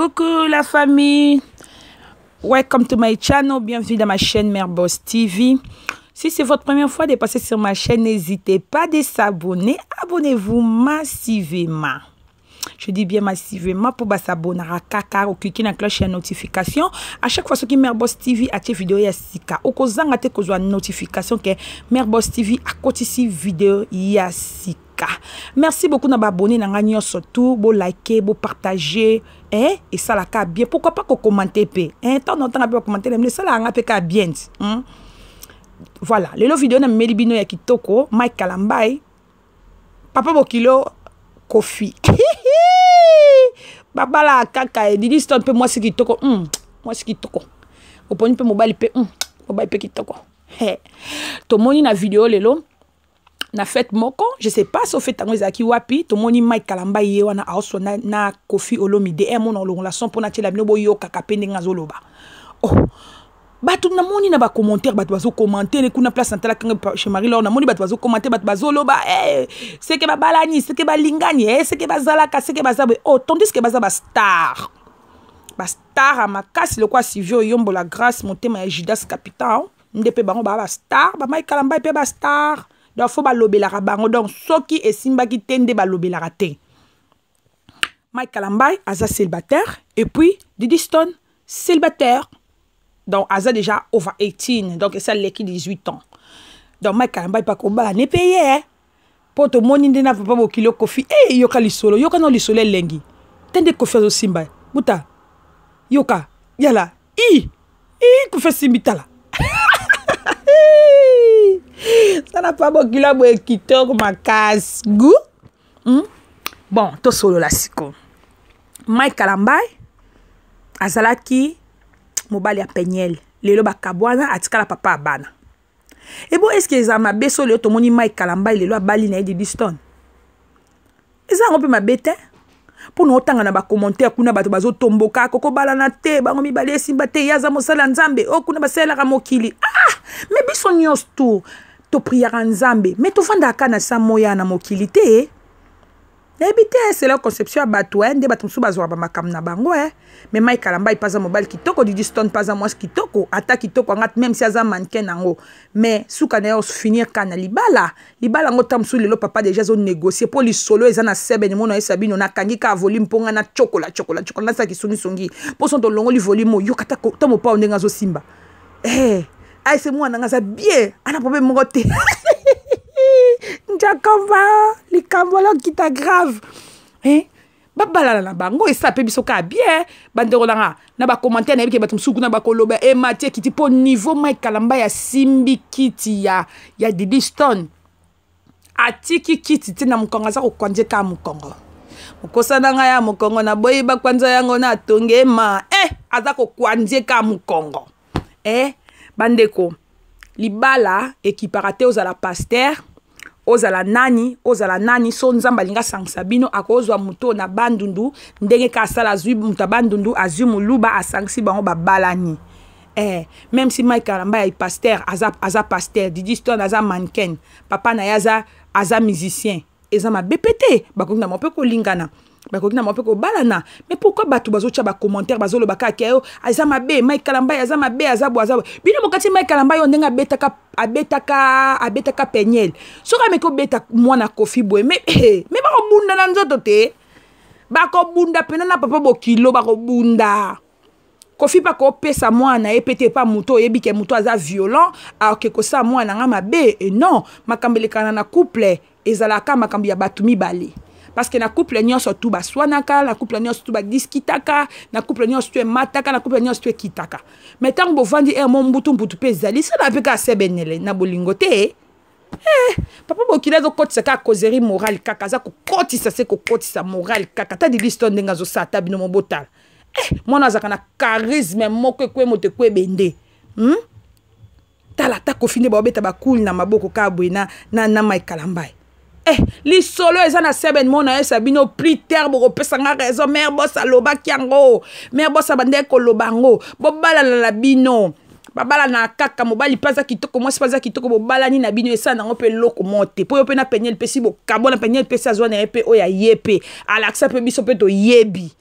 Coucou la famille, welcome to my channel, bienvenue dans ma chaîne Mère TV. Si c'est votre première fois de passer sur ma chaîne, n'hésitez pas de s'abonner, abonnez-vous massivement. je dis bien massivement mpo basabonaka kaka oklike na cloche ya notification à chaque fois soki mare bos tv atie video ya sika okozanga te kozwa notification ke mare bos tv akotisi video ya sika merci beaucoup na baabonné na ngai nyonso tout bolike bopartage eh, esalaka bien pourquoi pas kokommente mpe eh, temps notanga mpe bakomante na bino esalaka ngai mpe kaka bien hmm? voilà lelo video namemeli bino ya kitoko mike kalambai papa bokilo kofi babala kaka edidi stone mpe mwasi kitoko mm, mwasi kitoko oponi mpe mobali mpe mm, mobali mpe kitoko hey. tomoni na video lelo na fete moko je sais pas so fete yango ezalaki wapi tomoni mike kalamba ye wana aoso na, na kofi olomide e eh, mona olongola son mpo natyela bino boyokaka mpe ndenge azoloba oh. bato namoni na bacommentaire bato bazokomantele kuna place natalaki ngai chez marie lor namoni bato bazokomante bato bazoloba hey, eh, seke babalani seke balingani hey, eh, seke bazalaka seke baza boye oh, tandis ke baza bastar bastar ya makasi lokola sivio oyombola grâce motema ya judas capitan nde mpe bango baa bastar bamai kalambai mpe bastar donc fo balobelaka bango donc soki esimbaki te nde balobelaka te Mike Kalambay aza célibataire et puis Didi Stone célibataire donc aza déjà over 18 donc esa leki 18 ans donc Mike Kalambay pa kobala ne pe ye eh. po tomoni nde na papa bokilo kofi e hey, yoka lisolo yoka no lisolo elengi te nde kofi azosimba buta yoka yala i i kofi asimbi tala sana pa bokilo boye kitoko makasi gu hmm? bon tosolola siko mike kalambai azalaki mobali ya peniele lelo bakabwana atikala papa ya bana ebo eske eza mabe so lelo tomoni mike kalambai lelo abali na ye didiston eza yango mpe mabe te mpo na otanga na bakommentaire kuna bato bazotomboka kokobalana te bango mibale esimba te ye aza mosala nzambe o oh, kuna basalelaka mokili ah me biso nyonso tour topriaka nzambe me tofandaka kaka na sa moya na mokili te nayebi te sela conception ya bato eh, nde bato mosusu bazwaka bamakambo na bango eh. me mai kalambai mpe aza mobali kitoko didi stone mpe aza mwasi kitoko ata kitoko angati meme si aza mannequin yango me suka na ye ofinir ka na libala libala yango ta mosusu lelo papa deja azonegocie mpo lisolo eza na sebene mona yesa bino nakangi ka volume mpo ngai na cokola cokola cokola nasala kisungisongi mpo soki tolongoli volume oyo kata mopao ndenge azosimba hey, eh, aise mwana nga aza bien ana problème moko te njakamba likambo lokita grave hey, eh, babalana na bango esa mpe biso kaka bien bandeko na nga na bacommentaire nayebi ke bato mosusu kuna bakoloba emati ekiti mpo niveau mike kalamba ya simbi kiti ya, ya didiston atiki kiti ntina mokongo aza kokonze kaka mokongo mokosana ngai ya mokongo naboyi bakwanza yango na atonge ma e eh, aza kokwanze kaka mokongo e eh, bandeko libala ekipaka te ozala paster ozala nani ozala nani so nzambe alingi asangisa bino akozwa moto oyo na bandundu ndenge kaka asala azwi moto ya bandundu azwi moluba asangisi bango babalani Eh, même si Mike Kalambaya est pasteur, aza, aza pasteur, Didi Stone aza mannequin, papa na aza, aza musicien. Eza ma BPT, bakoki na mopeko lingana. bakoki na mopeko balana mais pourquoi bato bazotia bacommentaire bazoloba kaka ke yo aza mabe mike kalambay aza mabe aza bo aza bo bino mokati mike kalambay oyo ndenge abetaka abetaka abetaka peniel soki ameki obeta mwana kofi boye me eh, me bakobunda na nzoto te bakobunda mpena na papa bokilo bakobunda kofi mpe akopesa mwana na ye mpe te epa moto oyebi ke moto aza violent aoke kosala mwana na ngai mabe e non makambo elekana na couple ezalaka makambo ya bato mibale parce que na couple nyonso tu baswanaka na couple nyonso tu badiskitaka na couple nyonso tu emataka na couple nyonso tu ekitaka mai ntango bovandi ere eh, mo mbutu mbutu mpe ezali sala mpe kaka sebenele na bolingo te eh, papa bokili azokotisa kaka causerie morale kaka aza kokotisa se kokotisa morale kaka ta dilisto ndenge azosala ta bino mobotala eh, mwana azalaka na charisme moko ekwe moto ekwe ebende hmm? tala ata kofi nde baobeta bakuli na maboko kaka boye na, na, na mike kalambai eh, lisolo eza na seben mona yesa bino plus terre bokopesa nga raison mare bos alobaki yango mare bos abandaki koloba yango bobalana na bino babalana kaka mobali mpe aza kitoko mwasi mpe aza kitoko bobalani na bino esala nango mpe eloko mo te mpo yo mpe na peniel mpesi bokabona peniel mpesi azwa na ye mpe oyo aye mpe alakisa mpe biso mpe toyebi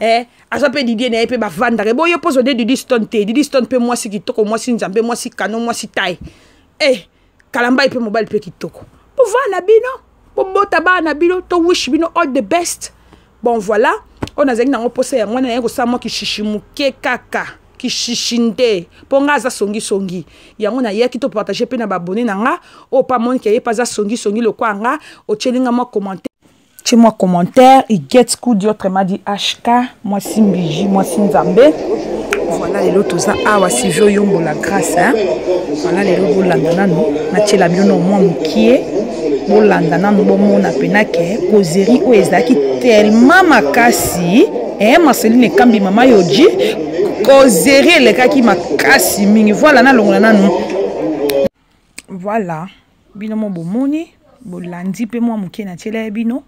eh, aza mpe didie na ye mpe bavandaka ebo yo mpo ozode didi stone te didi stone mpe mwasi kitoko mwasi nzambe mwasi kano mwasi tai eh, kalambai mpe mobali mpe kitoko bovaa na bino bobota baa na bino to wish bino all the best bon voilà oyo nazalaki nango mposa yango wana naye kosala mwa kishishi moke kaka kishishi nde mpo ngai aza songisongi yango nayaki topartage mpe na babone na ngai oyo mpe amonike ye mpe aza songisongi lokola ngai otyeli ngai mwa commentaire Chez moi commentaire, il get coup d'autre m'a dit HK, moi Simbiji, moi Sinzambe. Voilà les lotos ça ah wa Sivio Yombo la grâce hein. Voilà les lotos là là non, na tchela bien au moins mukie. Bolanda na nubo mona pena ke kozeri o ezaki tellement makasi. Eh Marceline Kambi mama yoji kozeri elekaki makasi mingi. Voilà na longola nanu voilà bino mo bomoni bolandi mpe mwa moke na tyela ya bino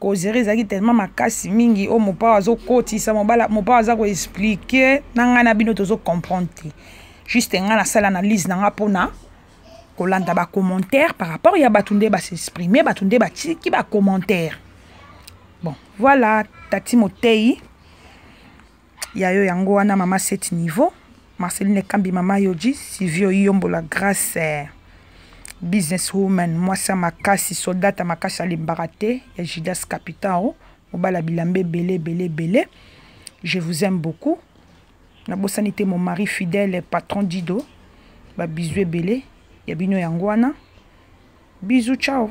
kozere ezalaki tellement makasi mingi oyo mopao azokotisa mobala mopao aza koexplike na ngai na bino tozocomprendre te juste ngai nasala analyse na ngai mpona kolanda bacommentaire par rapport ya bato nde basexprime bato nde batiki bacommentaire bon voilà tati motei ya yo yango wana mama set niveau marceline ekambi mama yoji sivio iyombola grace eh, business woman mwasi ya makasi soldata makasi alembaka te ya judas capitao mobala bilamba ebele ebele ebele je vous aime beaucoup nabosani te mon mari fidèle patron dido babizu ebele ya bino yango wana bizu ciao